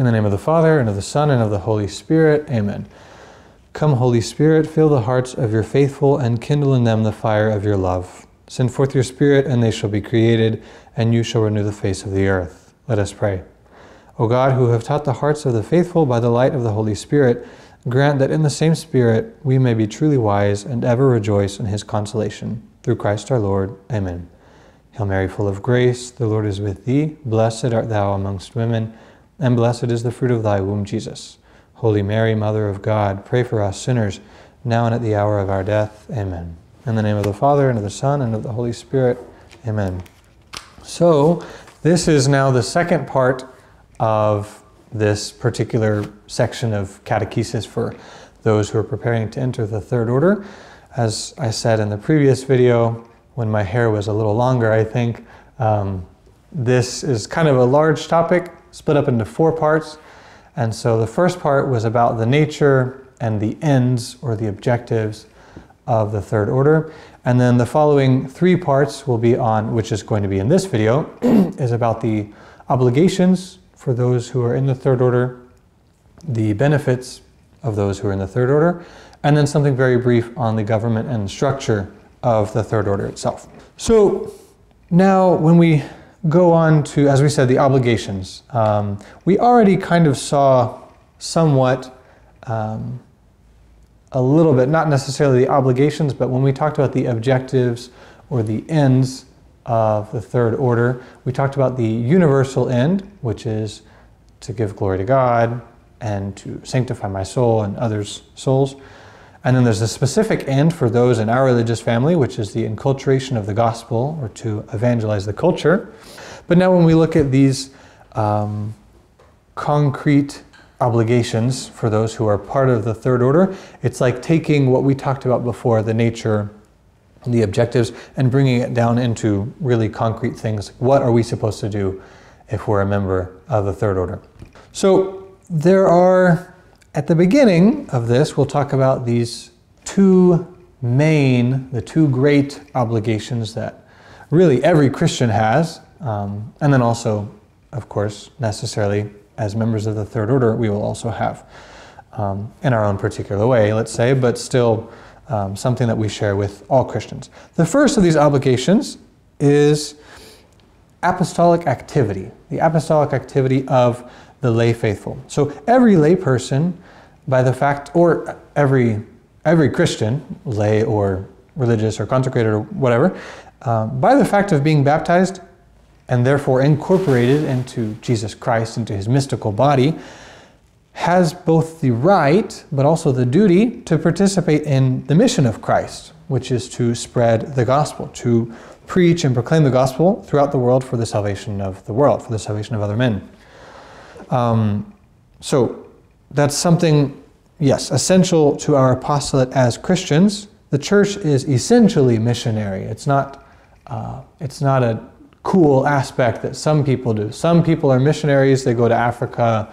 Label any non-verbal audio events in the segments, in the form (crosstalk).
In the name of the Father, and of the Son, and of the Holy Spirit. Amen. Come, Holy Spirit, fill the hearts of your faithful, and kindle in them the fire of your love. Send forth your Spirit, and they shall be created, and you shall renew the face of the earth. Let us pray. O God, who have taught the hearts of the faithful by the light of the Holy Spirit, grant that in the same Spirit we may be truly wise and ever rejoice in his consolation. Through Christ our Lord. Amen. Hail Mary, full of grace, the Lord is with thee. Blessed art thou amongst women, and blessed is the fruit of thy womb, Jesus. Holy Mary, Mother of God, pray for us sinners, now and at the hour of our death. Amen. In the name of the Father, and of the Son, and of the Holy Spirit. Amen. So, this is now the second part of this particular section of catechesis for those who are preparing to enter the third order. As I said in the previous video, when my hair was a little longer, I think, um, this is kind of a large topic split up into four parts. And so the first part was about the nature and the ends or the objectives of the third order. And then the following three parts will be on, which is going to be in this video, (clears throat) is about the obligations for those who are in the third order, the benefits of those who are in the third order, and then something very brief on the government and structure of the third order itself. So now when we go on to, as we said, the obligations. Um, we already kind of saw somewhat um, a little bit, not necessarily the obligations, but when we talked about the objectives or the ends of the third order, we talked about the universal end, which is to give glory to God and to sanctify my soul and others' souls. And then there's a specific end for those in our religious family, which is the enculturation of the gospel or to evangelize the culture. But now, when we look at these um, concrete obligations for those who are part of the third order, it's like taking what we talked about before the nature, the objectives, and bringing it down into really concrete things. What are we supposed to do if we're a member of the third order? So, there are at the beginning of this, we'll talk about these two main, the two great obligations that really every Christian has, um, and then also, of course, necessarily as members of the third order, we will also have um, in our own particular way, let's say, but still um, something that we share with all Christians. The first of these obligations is apostolic activity, the apostolic activity of the lay faithful. So every lay person, by the fact, or every every Christian, lay or religious or consecrated or whatever, um, by the fact of being baptized and therefore incorporated into Jesus Christ, into his mystical body, has both the right but also the duty to participate in the mission of Christ, which is to spread the gospel, to preach and proclaim the gospel throughout the world for the salvation of the world, for the salvation of other men. Um, so that's something, yes, essential to our apostolate as Christians. The church is essentially missionary. It's not, uh, it's not a cool aspect that some people do. Some people are missionaries, they go to Africa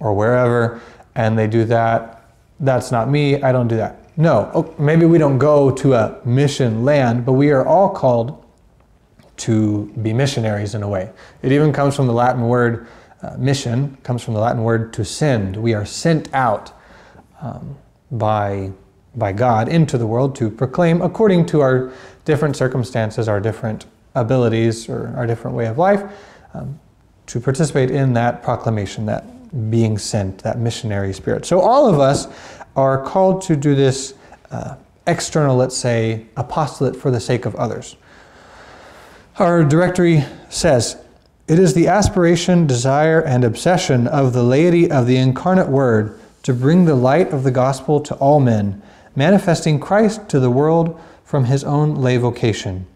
or wherever and they do that. That's not me, I don't do that. No, oh, maybe we don't go to a mission land, but we are all called to be missionaries in a way. It even comes from the Latin word uh, mission comes from the Latin word to send. We are sent out um, by, by God into the world to proclaim, according to our different circumstances, our different abilities, or our different way of life, um, to participate in that proclamation, that being sent, that missionary spirit. So all of us are called to do this uh, external, let's say, apostolate for the sake of others. Our directory says it is the aspiration, desire, and obsession of the laity of the incarnate Word to bring the light of the gospel to all men, manifesting Christ to the world from his own lay vocation,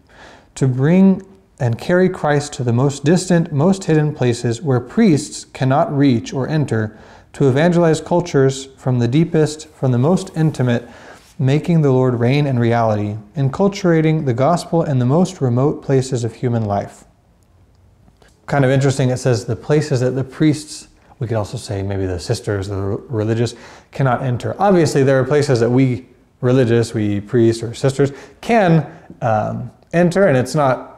to bring and carry Christ to the most distant, most hidden places where priests cannot reach or enter, to evangelize cultures from the deepest, from the most intimate, making the Lord reign in reality, enculturating the gospel in the most remote places of human life kind of interesting. It says the places that the priests, we could also say maybe the sisters, the religious, cannot enter. Obviously, there are places that we religious, we priests or sisters, can um, enter, and it's not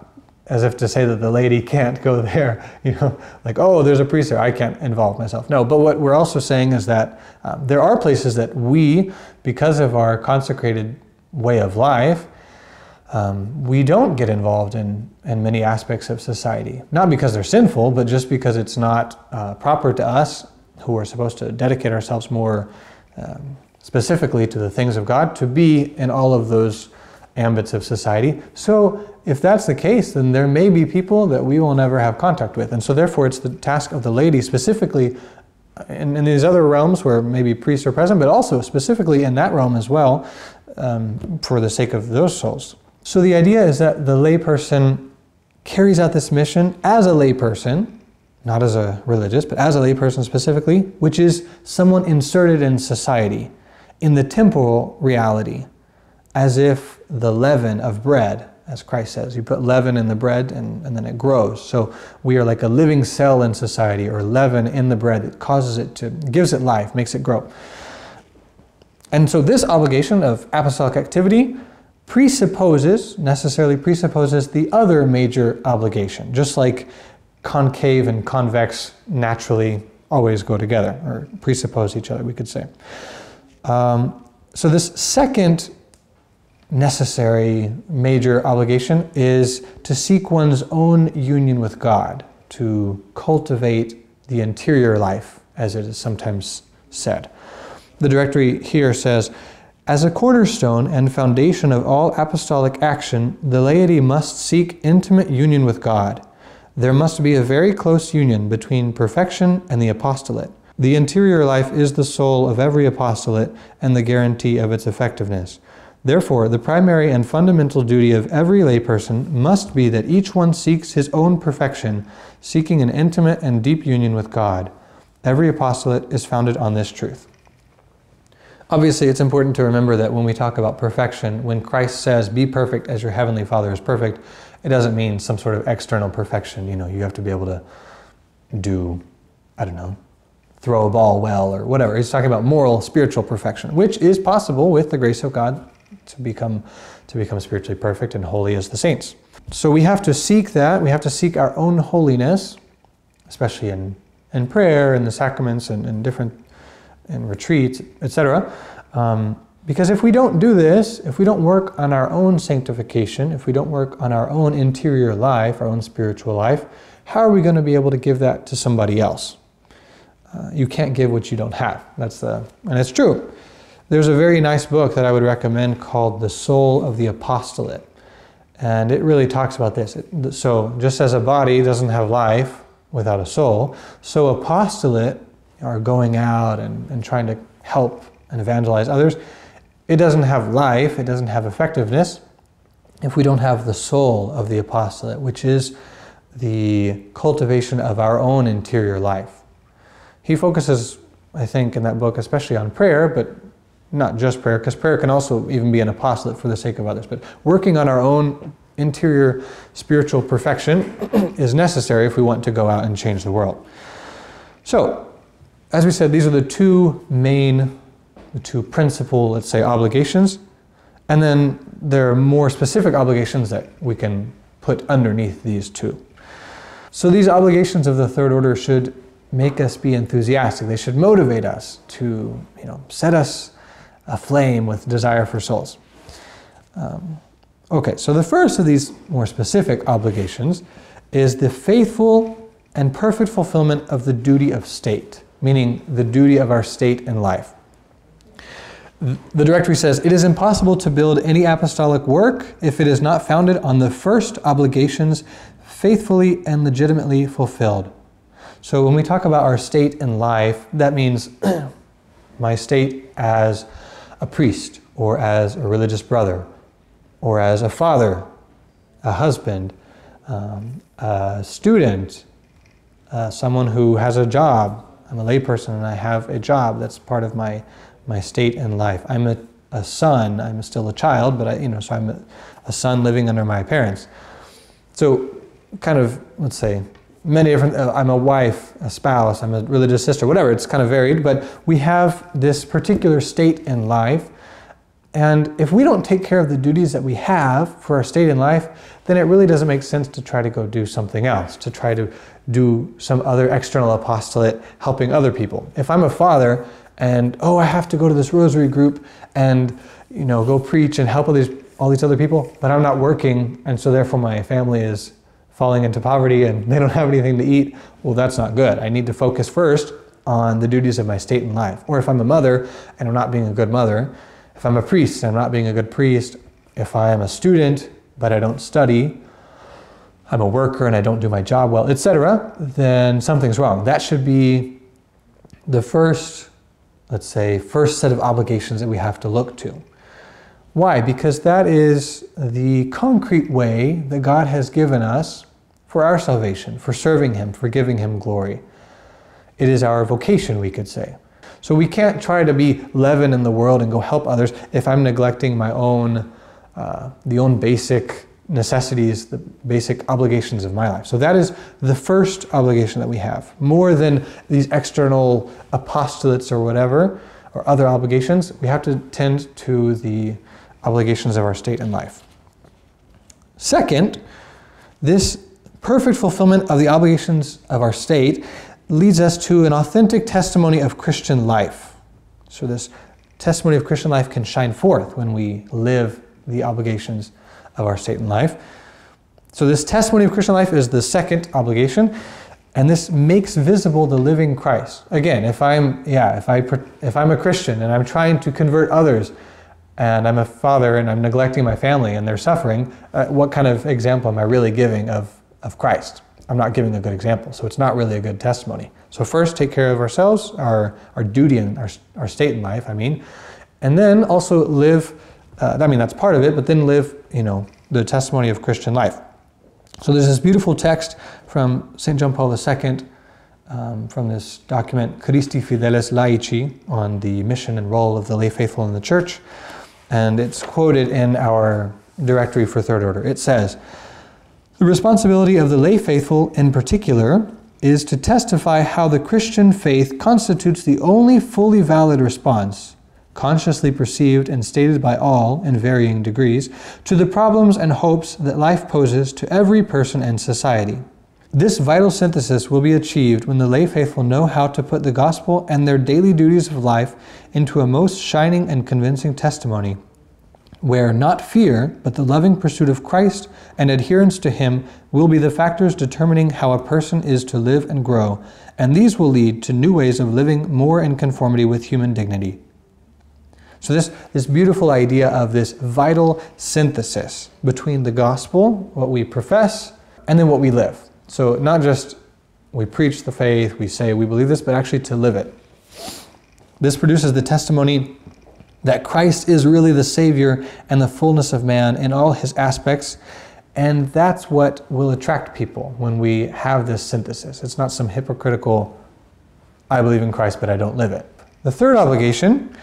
as if to say that the laity can't go (laughs) there, you know, like, oh, there's a priest there, I can't involve myself. No, but what we're also saying is that um, there are places that we, because of our consecrated way of life, um, we don't get involved in, in many aspects of society. Not because they're sinful, but just because it's not uh, proper to us who are supposed to dedicate ourselves more um, specifically to the things of God to be in all of those ambits of society. So, if that's the case, then there may be people that we will never have contact with. And so, therefore, it's the task of the laity specifically in, in these other realms where maybe priests are present, but also specifically in that realm as well um, for the sake of those souls. So, the idea is that the layperson carries out this mission as a layperson, not as a religious, but as a layperson specifically, which is someone inserted in society, in the temporal reality as if the leaven of bread, as Christ says, you put leaven in the bread and, and then it grows. So we are like a living cell in society or leaven in the bread that causes it to, gives it life, makes it grow. And so this obligation of apostolic activity presupposes, necessarily presupposes the other major obligation, just like concave and convex naturally always go together, or presuppose each other, we could say. Um, so this second necessary major obligation is to seek one's own union with God, to cultivate the interior life, as it is sometimes said. The directory here says, as a cornerstone and foundation of all apostolic action, the laity must seek intimate union with God. There must be a very close union between perfection and the apostolate. The interior life is the soul of every apostolate and the guarantee of its effectiveness. Therefore, the primary and fundamental duty of every layperson must be that each one seeks his own perfection, seeking an intimate and deep union with God. Every apostolate is founded on this truth. Obviously, it's important to remember that when we talk about perfection, when Christ says, Be perfect as your heavenly Father is perfect, it doesn't mean some sort of external perfection. You know, you have to be able to do, I don't know, throw a ball well or whatever. He's talking about moral, spiritual perfection, which is possible with the grace of God to become to become spiritually perfect and holy as the saints. So we have to seek that. We have to seek our own holiness, especially in in prayer and the sacraments and, and different in retreats, etc. Um, because if we don't do this, if we don't work on our own sanctification, if we don't work on our own interior life, our own spiritual life, how are we going to be able to give that to somebody else? Uh, you can't give what you don't have. That's the, and it's true. There's a very nice book that I would recommend called The Soul of the Apostolate. And it really talks about this. So, just as a body doesn't have life without a soul, so apostolate are going out and, and trying to help and evangelize others. It doesn't have life, it doesn't have effectiveness if we don't have the soul of the apostolate, which is the cultivation of our own interior life. He focuses, I think, in that book, especially on prayer, but not just prayer, because prayer can also even be an apostolate for the sake of others, but working on our own interior spiritual perfection (clears throat) is necessary if we want to go out and change the world. So, as we said, these are the two main, the two principal, let's say, obligations. And then there are more specific obligations that we can put underneath these two. So these obligations of the third order should make us be enthusiastic. They should motivate us to, you know, set us aflame with desire for souls. Um, okay, so the first of these more specific obligations is the faithful and perfect fulfillment of the duty of state, meaning the duty of our state in life. The directory says it is impossible to build any apostolic work if it is not founded on the first obligations faithfully and legitimately fulfilled. So when we talk about our state in life, that means (clears throat) my state as a priest or as a religious brother or as a father, a husband, um, a student, uh, someone who has a job. I'm a layperson and I have a job. That's part of my, my state in life. I'm a, a son. I'm still a child, but I, you know, so I'm a, a son living under my parents. So, kind of, let's say, many different, uh, I'm a wife, a spouse, I'm a religious sister, whatever, it's kind of varied, but we have this particular state in life And if we don't take care of the duties that we have for our state in life, then it really doesn't make sense to try to go do something else, to try to do some other external apostolate helping other people. If I'm a father and oh, I have to go to this rosary group and you know go preach and help all these all these other people, but I'm not working, and so therefore my family is falling into poverty and they don't have anything to eat. Well, that's not good. I need to focus first on the duties of my state in life. Or if I'm a mother and I'm not being a good mother, if I'm a priest and I'm not being a good priest, if I am a student but I don't study, I'm a worker and I don't do my job well, etc., then something's wrong. That should be the first, let's say, first set of obligations that we have to look to. Why? Because that is the concrete way that God has given us for our salvation, for serving Him, for giving Him glory. It is our vocation, we could say. So we can't try to be leaven in the world and go help others if I'm neglecting my own, uh, the own basic necessities, the basic obligations of my life. So that is the first obligation that we have. More than these external apostolates or whatever, or other obligations, we have to tend to the obligations of our state and life. Second, this perfect fulfillment of the obligations of our state leads us to an authentic testimony of Christian life. So, this testimony of Christian life can shine forth when we live the obligations of our state and life. So, this testimony of Christian life is the second obligation, and this makes visible the living Christ. Again, if I'm yeah, if I if I'm a Christian and I'm trying to convert others, and I'm a father and I'm neglecting my family and they're suffering, uh, what kind of example am I really giving of of Christ? I'm not giving a good example, so it's not really a good testimony. So first, take care of ourselves, our our duty and our our state in life. I mean, and then also live uh, I mean, that's part of it, but then live, you know, the testimony of Christian life. So there's this beautiful text from St. John Paul II um, from this document, Christifideles Laici, on the mission and role of the lay faithful in the church. And it's quoted in our directory for Third Order. It says, The responsibility of the lay faithful in particular is to testify how the Christian faith constitutes the only fully valid response consciously perceived and stated by all in varying degrees, to the problems and hopes that life poses to every person and society. This vital synthesis will be achieved when the lay faithful know how to put the gospel and their daily duties of life into a most shining and convincing testimony, where not fear, but the loving pursuit of Christ and adherence to Him will be the factors determining how a person is to live and grow, and these will lead to new ways of living more in conformity with human dignity. So this, this beautiful idea of this vital synthesis between the gospel, what we profess, and then what we live. So not just we preach the faith, we say we believe this, but actually to live it. This produces the testimony that Christ is really the Savior and the fullness of man in all his aspects. And that's what will attract people when we have this synthesis. It's not some hypocritical, I believe in Christ, but I don't live it. The third obligation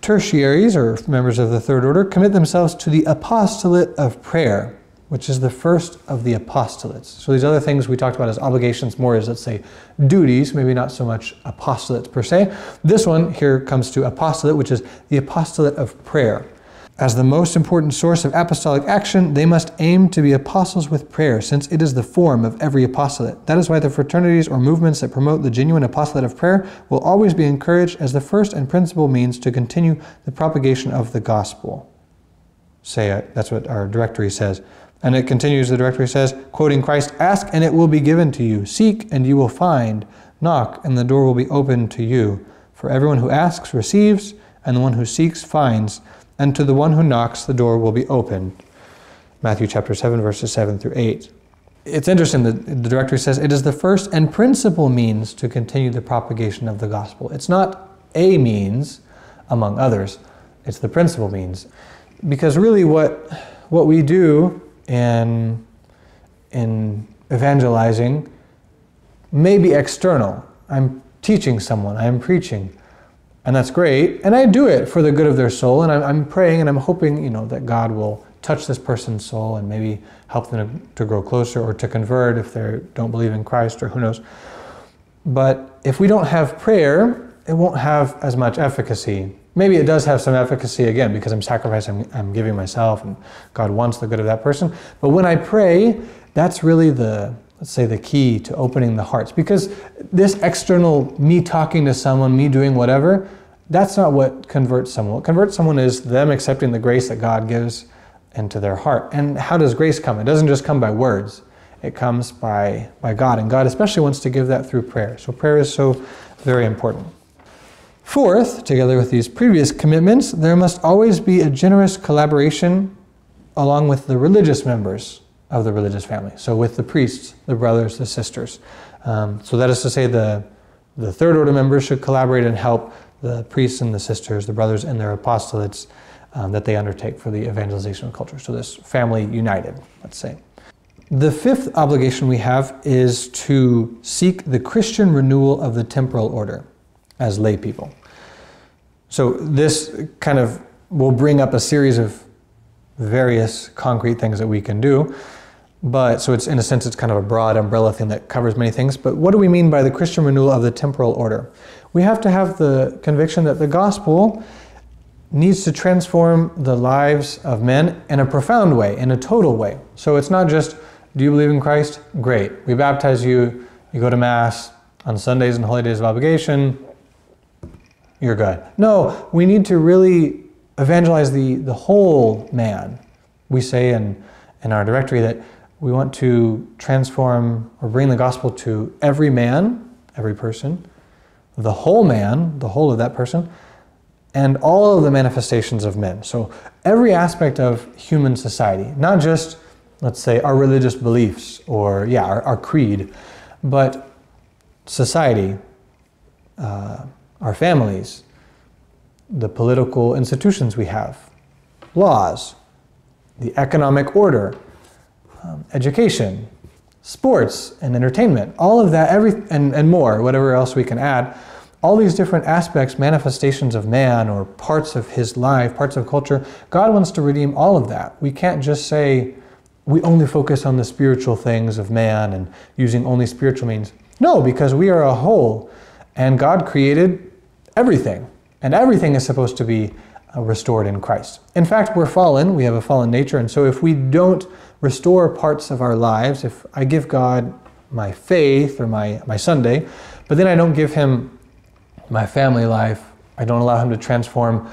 tertiaries, or members of the third order, commit themselves to the apostolate of prayer, which is the first of the apostolates. So these other things we talked about as obligations, more as, let's say, duties, maybe not so much apostolates per se. This one here comes to apostolate, which is the apostolate of prayer. As the most important source of apostolic action, they must aim to be apostles with prayer, since it is the form of every apostolate. That is why the fraternities or movements that promote the genuine apostolate of prayer will always be encouraged as the first and principal means to continue the propagation of the gospel. Say it. That's what our directory says. And it continues, the directory says, quoting Christ, Ask and it will be given to you. Seek and you will find. Knock and the door will be opened to you. For everyone who asks receives, and the one who seeks finds and to the one who knocks, the door will be opened. Matthew chapter 7, verses 7 through 8. It's interesting that the directory says it is the first and principal means to continue the propagation of the gospel. It's not a means among others, it's the principal means. Because really, what, what we do in, in evangelizing may be external. I'm teaching someone, I'm preaching and that's great. And I do it for the good of their soul, and I'm, I'm praying and I'm hoping, you know, that God will touch this person's soul and maybe help them to grow closer or to convert if they don't believe in Christ or who knows. But if we don't have prayer, it won't have as much efficacy Maybe it does have some efficacy again because I'm sacrificing, I'm, giving myself, and God wants the good of that person. But when I pray, that's really the, let's say, the key to opening the hearts. Because this external me talking to someone, me doing whatever, that's not what converts someone. What converts someone is them accepting the grace that God gives into their heart. And how does grace come? It doesn't just come by words, it comes by, by God. And God especially wants to give that through prayer. So prayer is so very important. Fourth, together with these previous commitments, there must always be a generous collaboration along with the religious members of the religious family. So with the priests, the brothers, the sisters. Um, so that is to say, the, the third order members should collaborate and help the priests and the sisters, the brothers and their apostolates um, that they undertake for the evangelization of culture. So this family united, let's say. The fifth obligation we have is to seek the Christian renewal of the temporal order as lay people. So this kind of will bring up a series of various concrete things that we can do. But so it's in a sense it's kind of a broad umbrella thing that covers many things. But what do we mean by the Christian renewal of the temporal order? We have to have the conviction that the gospel needs to transform the lives of men in a profound way, in a total way. So it's not just, do you believe in Christ? Great. We baptize you, you go to Mass on Sundays and holy days of obligation, you're good. No, we need to really evangelize the, the whole man. We say in, in our directory that we want to transform or bring the gospel to every man, every person, the whole man, the whole of that person, and all of the manifestations of men. So every aspect of human society, not just, let's say, our religious beliefs or, yeah, our, our creed, but society, uh, our families, the political institutions we have, laws, the economic order, um, education, sports and entertainment, all of that, every, and, and more, whatever else we can add, all these different aspects, manifestations of man or parts of his life, parts of culture, God wants to redeem all of that. We can't just say we only focus on the spiritual things of man and using only spiritual means. No, because we are a whole and God created everything, and everything is supposed to be uh, restored in Christ. In fact, we're fallen, we have a fallen nature, and so if we don't restore parts of our lives, if I give God my faith or my, my Sunday, but then I don't give Him my family life. I don't allow him to transform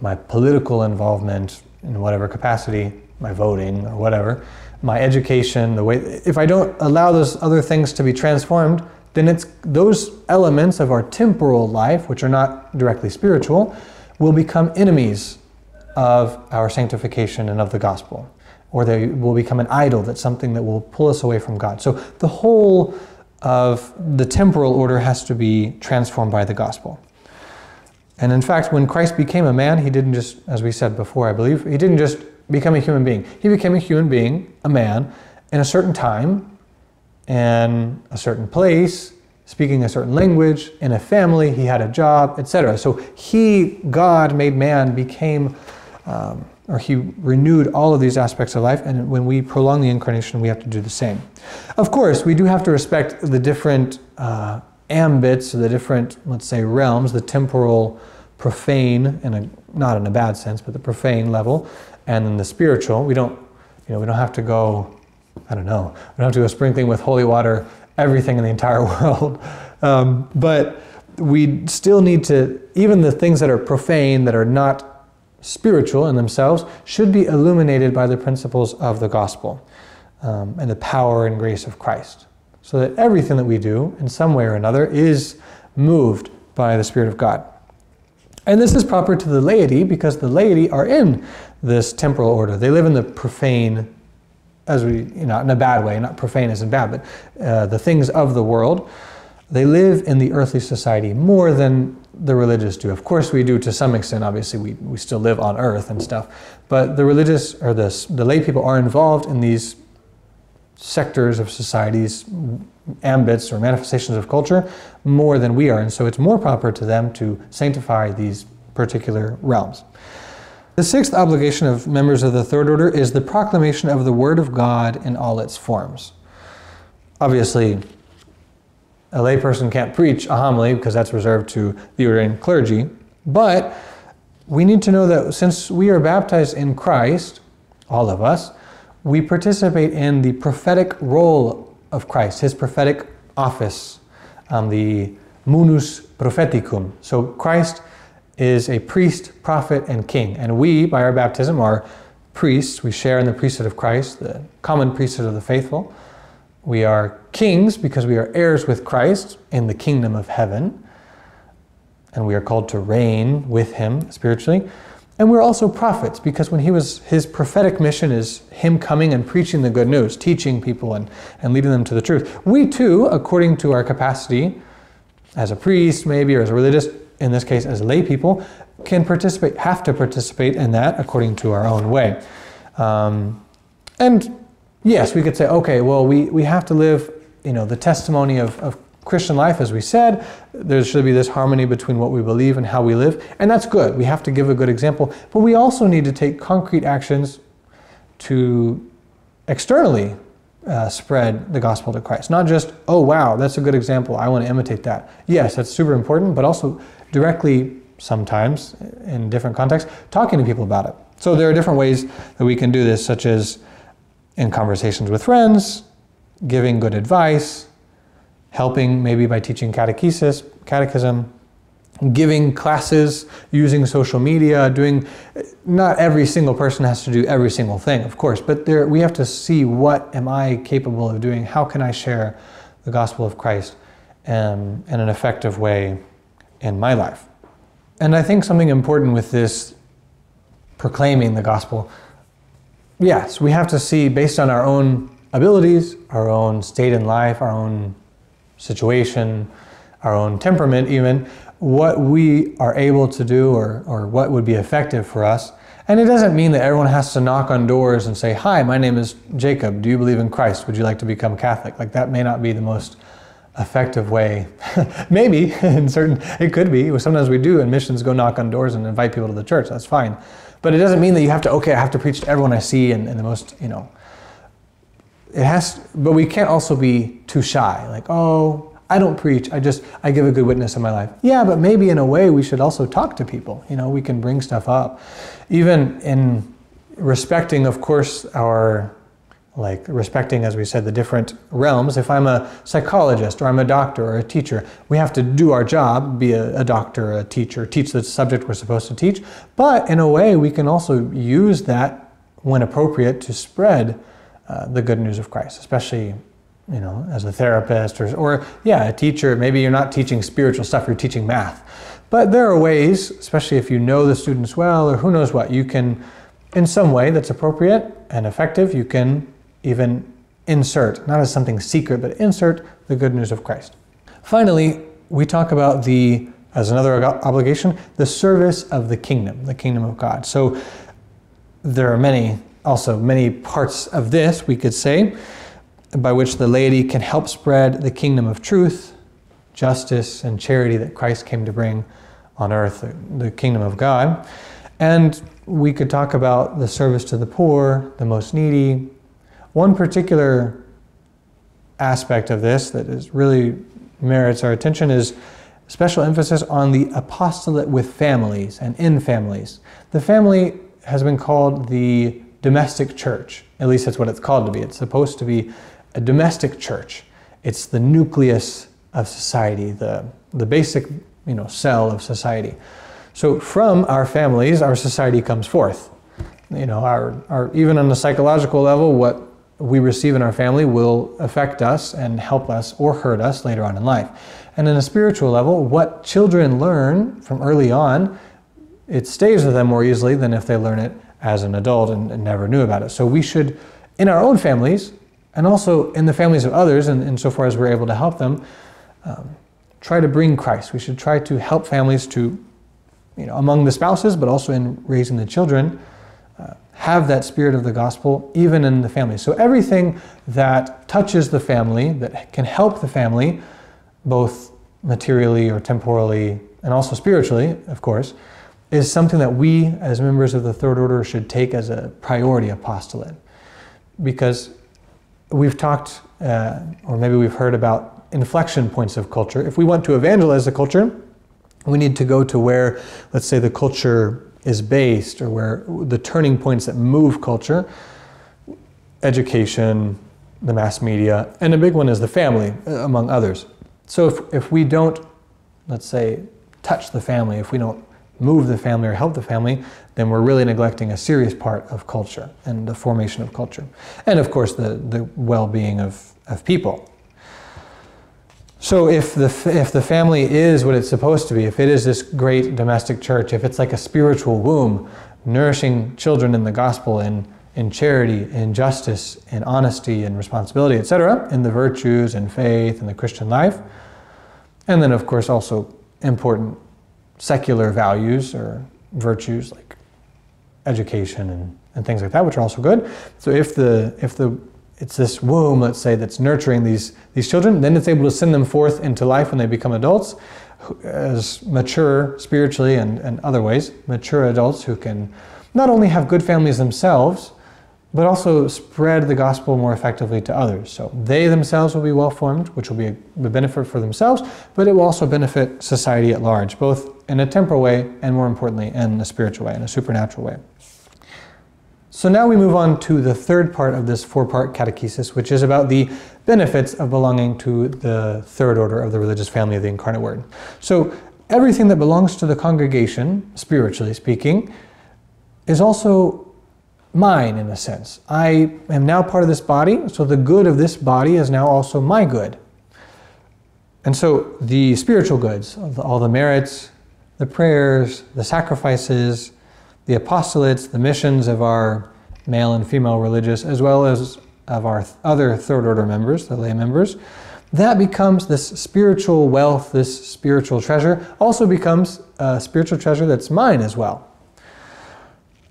my political involvement in whatever capacity, my voting or whatever, my education, the way if I don't allow those other things to be transformed, then it's those elements of our temporal life, which are not directly spiritual, will become enemies of our sanctification and of the gospel. Or they will become an idol that's something that will pull us away from God. So the whole of the temporal order has to be transformed by the gospel. And in fact, when Christ became a man, he didn't just, as we said before, I believe, he didn't just become a human being. He became a human being, a man, in a certain time, in a certain place, speaking a certain language, in a family, he had a job, etc. So he, God made man, became um, or he renewed all of these aspects of life, and when we prolong the incarnation, we have to do the same. Of course, we do have to respect the different uh, ambits, the different, let's say, realms, the temporal, profane, in a, not in a bad sense, but the profane level, and then the spiritual. We don't, you know, we don't have to go, I don't know, we don't have to go sprinkling with holy water everything in the entire (laughs) world. Um, but we still need to, even the things that are profane, that are not spiritual in themselves, should be illuminated by the principles of the gospel um, and the power and grace of Christ. So that everything that we do, in some way or another, is moved by the Spirit of God. And this is proper to the laity because the laity are in this temporal order. They live in the profane, as we, you know, in a bad way, not profane in bad, but uh, the things of the world. They live in the earthly society more than the religious do. Of course, we do to some extent. Obviously, we, we still live on earth and stuff. But the religious or the, the lay people are involved in these sectors of societies, ambits or manifestations of culture more than we are. And so it's more proper to them to sanctify these particular realms. The sixth obligation of members of the third order is the proclamation of the Word of God in all its forms. Obviously, a layperson can't preach a homily because that's reserved to the ordained clergy. But we need to know that since we are baptized in Christ, all of us, we participate in the prophetic role of Christ, his prophetic office, um, the munus propheticum. So Christ is a priest, prophet, and king. And we, by our baptism, are priests. We share in the priesthood of Christ, the common priesthood of the faithful. We are kings because we are heirs with Christ in the kingdom of heaven. And we are called to reign with him spiritually. And we're also prophets because when he was his prophetic mission is him coming and preaching the good news, teaching people and, and leading them to the truth. We too, according to our capacity, as a priest maybe or as a religious, in this case as lay people, can participate, have to participate in that according to our own way. Um, and yes, we could say, okay, well, we, we have to live, you know, the testimony of, of Christian life, as we said, there should be this harmony between what we believe and how we live, and that's good. We have to give a good example, but we also need to take concrete actions to externally uh, spread the gospel to Christ. Not just, oh wow, that's a good example, I want to imitate that. Yes, that's super important, but also directly, sometimes in different contexts, talking to people about it. So there are different ways that we can do this, such as in conversations with friends, giving good advice, helping maybe by teaching catechesis, catechism, giving classes, using social media, doing not every single person has to do every single thing, of course, but there we have to see what am I capable of doing? How can I share the gospel of Christ um, in an effective way in my life? And I think something important with this proclaiming the gospel, yes, we have to see based on our own abilities, our own state in life, our own situation, our own temperament, even, what we are able to do or, or what would be effective for us. And it doesn't mean that everyone has to knock on doors and say, Hi, my name is Jacob. Do you believe in Christ? Would you like to become Catholic? Like, that may not be the most effective way. (laughs) Maybe (laughs) in certain, it could be. Sometimes we do in missions go knock on doors and invite people to the church. That's fine. But it doesn't mean that you have to, okay, I have to preach to everyone I see and, and the most, you know, it has, but we can't also be too shy. Like, oh, I don't preach. I just I give a good witness in my life. Yeah, but maybe in a way we should also talk to people. You know, we can bring stuff up, even in respecting, of course, our like respecting, as we said, the different realms. If I'm a psychologist or I'm a doctor or a teacher, we have to do our job, be a, a doctor, a teacher, teach the subject we're supposed to teach. But in a way, we can also use that when appropriate to spread uh, the good news of Christ, especially you know as a therapist or, or yeah a teacher. Maybe you're not teaching spiritual stuff; you're teaching math. But there are ways, especially if you know the students well or who knows what, you can, in some way that's appropriate and effective, you can even insert, not as something secret, but insert the good news of Christ. Finally, we talk about the, as another obligation, the service of the kingdom, the kingdom of God. So there are many also many parts of this, we could say, by which the laity can help spread the kingdom of truth, justice, and charity that Christ came to bring on earth, the kingdom of God. And we could talk about the service to the poor, the most needy. One particular aspect of this that is really merits our attention is special emphasis on the apostolate with families and in families. The family has been called the domestic church. At least that's what it's called to be. It's supposed to be a domestic church. It's the nucleus of society, the, the basic you know, cell of society. So from our families, our society comes forth. You know, our, our, even on the psychological level, what we receive in our family will affect us and help us or hurt us later on in life. And in a spiritual level, what children learn from early on, it stays with them more easily than if they learn it as an adult and, and, never knew about it. So we should, in our own families, and also in the families of others, and insofar as we're able to help them, um, try to bring Christ. We should try to help families to, you know, among the spouses, but also in raising the children, have that spirit of the gospel even in the family. So everything that touches the family, that can help the family, both materially or temporally, and also spiritually, of course, is something that we as members of the third order should take as a priority apostolate. Because we've talked, uh, or maybe we've heard about inflection points of culture. If we want to evangelize the culture, we need to go to where, let's say, the culture is based or where the turning points that move culture education, the mass media, and a big one is the family, uh, among others. So if, if we don't, let's say, touch the family, if we don't move the family or help the family, then we're really neglecting a serious part of culture and the formation of culture. And of course, the, the well being of, of people. So if the, if the family is what it's supposed to be, if it is this great domestic church, if it's like a spiritual womb, nourishing children in the gospel and in charity, in justice, in honesty, and responsibility, etc., in the virtues and faith and the Christian life. And then, of course, also important secular values or virtues like education and, and things like that, which are also good. So if the if the it's this womb, let's say, that's nurturing these these children, then it's able to send them forth into life when they become adults as mature spiritually and, and other ways, mature adults who can not only have good families themselves, but also spread the gospel more effectively to others. So they themselves will be well formed, which will be a, benefit for themselves, but it will also benefit society at large, both in a temporal way and more importantly, in a spiritual way, in a supernatural way. So now we move on to the third part of this four part catechesis, which is about the benefits of belonging to the third order of the religious family of the incarnate word. So everything that belongs to the congregation, spiritually speaking, is also mine in a sense. I am now part of this body, so the good of this body is now also my good. And so the spiritual goods, all the merits, the prayers, the sacrifices, the apostolates, the missions of our male and female religious, as well as of our other third order members, the lay members, that becomes this spiritual wealth, this spiritual treasure, also becomes a spiritual treasure that's mine as well.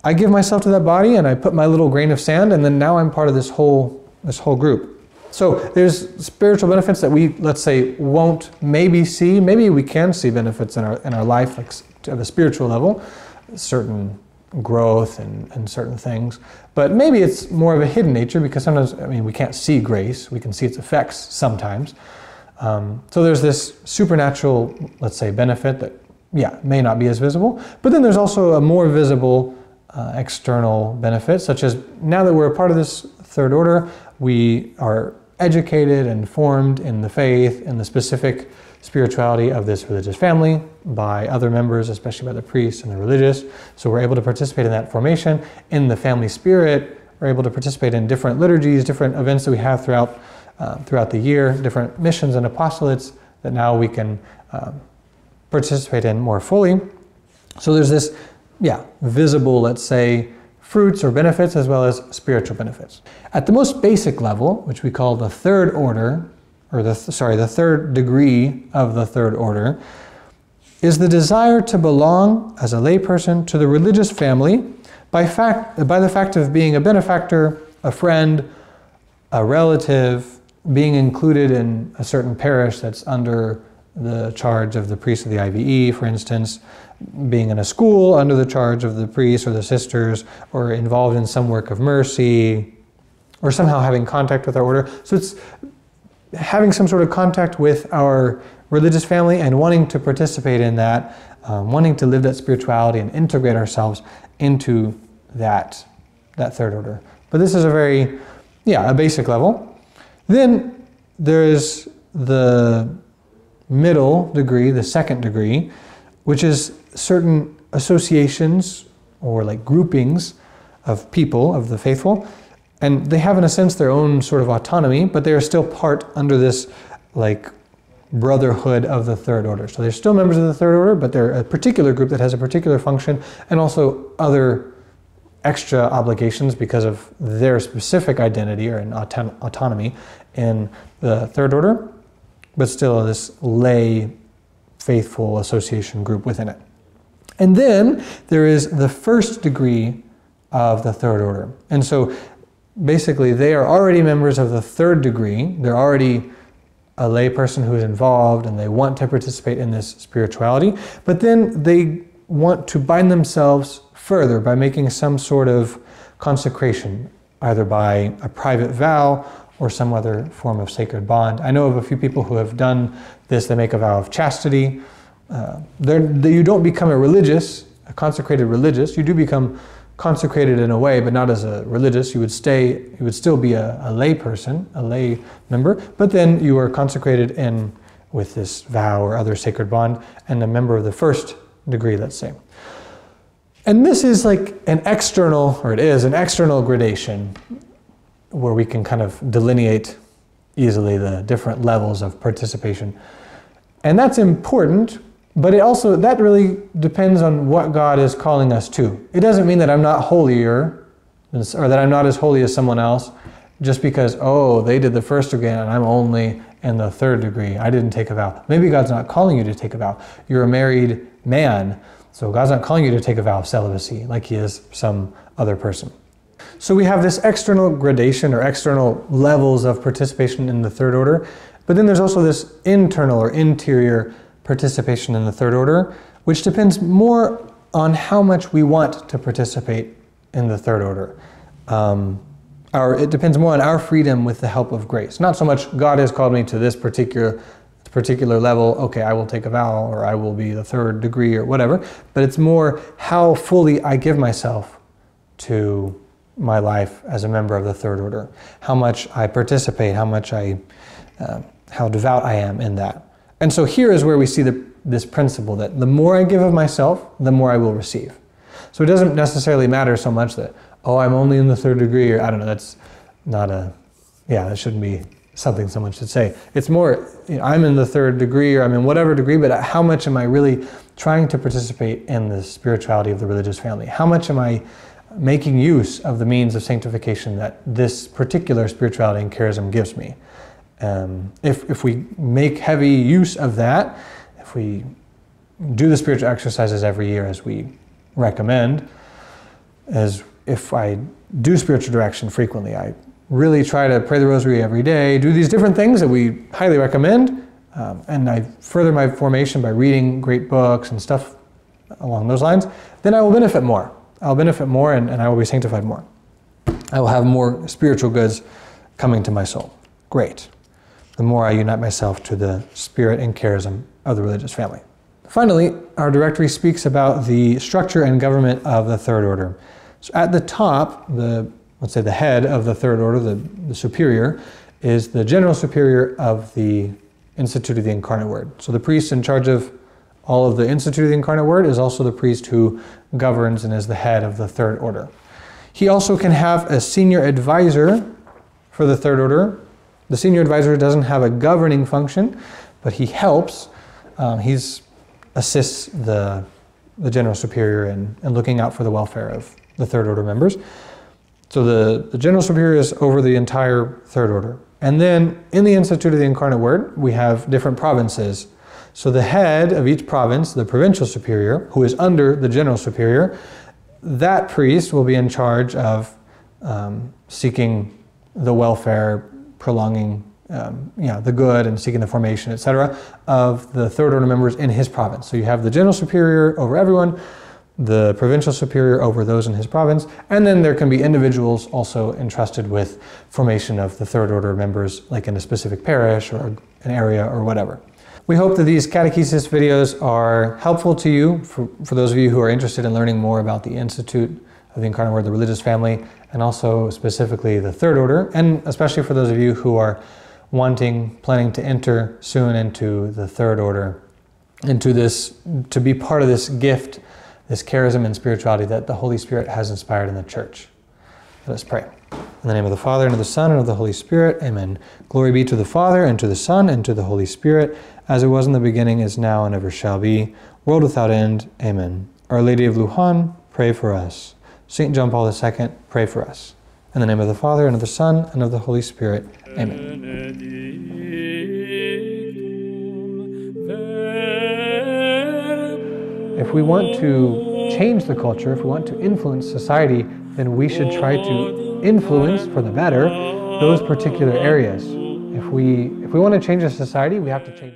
I give myself to that body and I put my little grain of sand, and then now I'm part of this whole this whole group. So there's spiritual benefits that we, let's say, won't maybe see. Maybe we can see benefits in our in our life, like at a spiritual level, certain growth and, and certain things. But maybe it's more of a hidden nature because sometimes, I mean, we can't see grace. We can see its effects sometimes. Um, so there's this supernatural, let's say, benefit that, yeah, may not be as visible. But then there's also a more visible uh, external benefit, such as now that we're a part of this third order, we are educated and formed in the faith and the specific spirituality of this religious family by other members, especially by the priests and the religious. So we're able to participate in that formation. In the family spirit, we're able to participate in different liturgies, different events that we have throughout, uh, throughout the year, different missions and apostolates that now we can uh, participate in more fully. So there's this yeah, visible, let's say, fruits or benefits as well as spiritual benefits. At the most basic level, which we call the third order, or the sorry, the third degree of the third order, is the desire to belong as a layperson to the religious family by fact by the fact of being a benefactor, a friend, a relative, being included in a certain parish that's under the charge of the priest of the IVE, for instance, being in a school under the charge of the priest or the sisters, or involved in some work of mercy, or somehow having contact with our order. So it's having some sort of contact with our religious family and wanting to participate in that, um, wanting to live that spirituality and integrate ourselves into that, that third order. But this is a very, yeah, a basic level. Then there is the middle degree, the second degree, which is certain associations or like groupings of people, of the faithful, and they have in a sense their own sort of autonomy, but they are still part under this like brotherhood of the third order. So they're still members of the third order, but they're a particular group that has a particular function and also other extra obligations because of their specific identity or an auton- autonomy in the third order, but still this lay faithful association group within it. And then there is the first degree of the third order. And so basically, they are already members of the third degree. They're already a layperson who is involved and they want to participate in this spirituality. But then they want to bind themselves further by making some sort of consecration, either by a private vow or some other form of sacred bond. I know of a few people who have done this. They make a vow of chastity uh, you don't become a religious, a consecrated religious. You do become consecrated in a way, but not as a religious. You would stay, you would still be a, a lay person, a lay member, but then you are consecrated in with this vow or other sacred bond and a member of the first degree, let's say. And this is like an external, or it is an external gradation where we can kind of delineate easily the different levels of participation. And that's important, but it also, that really depends on what God is calling us to. It doesn't mean that I'm not holier or that I'm not as holy as someone else just because, oh, they did the first degree and I'm only in the third degree. I didn't take a vow. Maybe God's not calling you to take a vow. You're a married man, so God's not calling you to take a vow of celibacy like He is some other person. So we have this external gradation or external levels of participation in the third order, but then there's also this internal or interior participation in the third order, which depends more on how much we want to participate in the third order. Um, our, it depends more on our freedom with the help of grace. Not so much God has called me to this particular particular level, okay, I will take a vow or I will be the third degree or whatever, but it's more how fully I give myself to my life as a member of the third order, how much I participate, how much I, uh, how devout I am in that. And so here is where we see the, this principle that the more I give of myself, the more I will receive. So it doesn't necessarily matter so much that, oh, I'm only in the third degree, or I don't know, that's not a, yeah, that shouldn't be something someone should say. It's more, you know, I'm in the third degree or I'm in whatever degree, but how much am I really trying to participate in the spirituality of the religious family? How much am I making use of the means of sanctification that this particular spirituality and charism gives me? Um, if, if we make heavy use of that, if we do the spiritual exercises every year as we recommend, as if I do spiritual direction frequently, I really try to pray the rosary every day, do these different things that we highly recommend. Um, and I further my formation by reading great books and stuff along those lines, then I will benefit more. I'll benefit more and, and I will be sanctified more. I will have more spiritual goods coming to my soul. Great. The more I unite myself to the spirit and charism of the religious family. Finally, our directory speaks about the structure and government of the third order. So at the top, the let's say the head of the third order, the, the superior, is the general superior of the Institute of the Incarnate Word. So the priest in charge of all of the Institute of the Incarnate Word is also the priest who governs and is the head of the third order. He also can have a senior advisor for the third order. The senior advisor doesn't have a governing function, but he helps. Um, assists the, the general superior in, in looking out for the welfare of the third order members. So the, the general superior is over the entire third order. And then in the Institute of the Incarnate Word, we have different provinces. So the head of each province, the provincial superior, who is under the general superior, that priest will be in charge of um, seeking the welfare, prolonging um, you know, the good and seeking the formation, etc., of the third order members in his province. So you have the general superior over everyone, the provincial superior over those in his province, and then there can be individuals also entrusted with formation of the third order members, like in a specific parish or an area or whatever. We hope that these catechesis videos are helpful to you, for, for those of you who are interested in learning more about the Institute the Incarnate Word, the religious family, and also specifically the third order, and especially for those of you who are wanting, planning to enter soon into the third order, into this, to be part of this gift this charism and spirituality that the Holy Spirit has inspired in the church. Let us pray. In the name of the Father, and of the Son, and of the Holy Spirit, amen. Glory be to the Father, and to the Son, and to the Holy Spirit, as it was in the beginning, is now, and ever shall be, world without end, amen. Our Lady of Lujan, pray for us. St. John Paul II, pray for us. In the name of the Father, and of the Son, and of the Holy Spirit, amen. If we want to change the culture, if we want to influence society, then we should try to influence for the better those particular areas. If we, if we want to change a society, we have to change.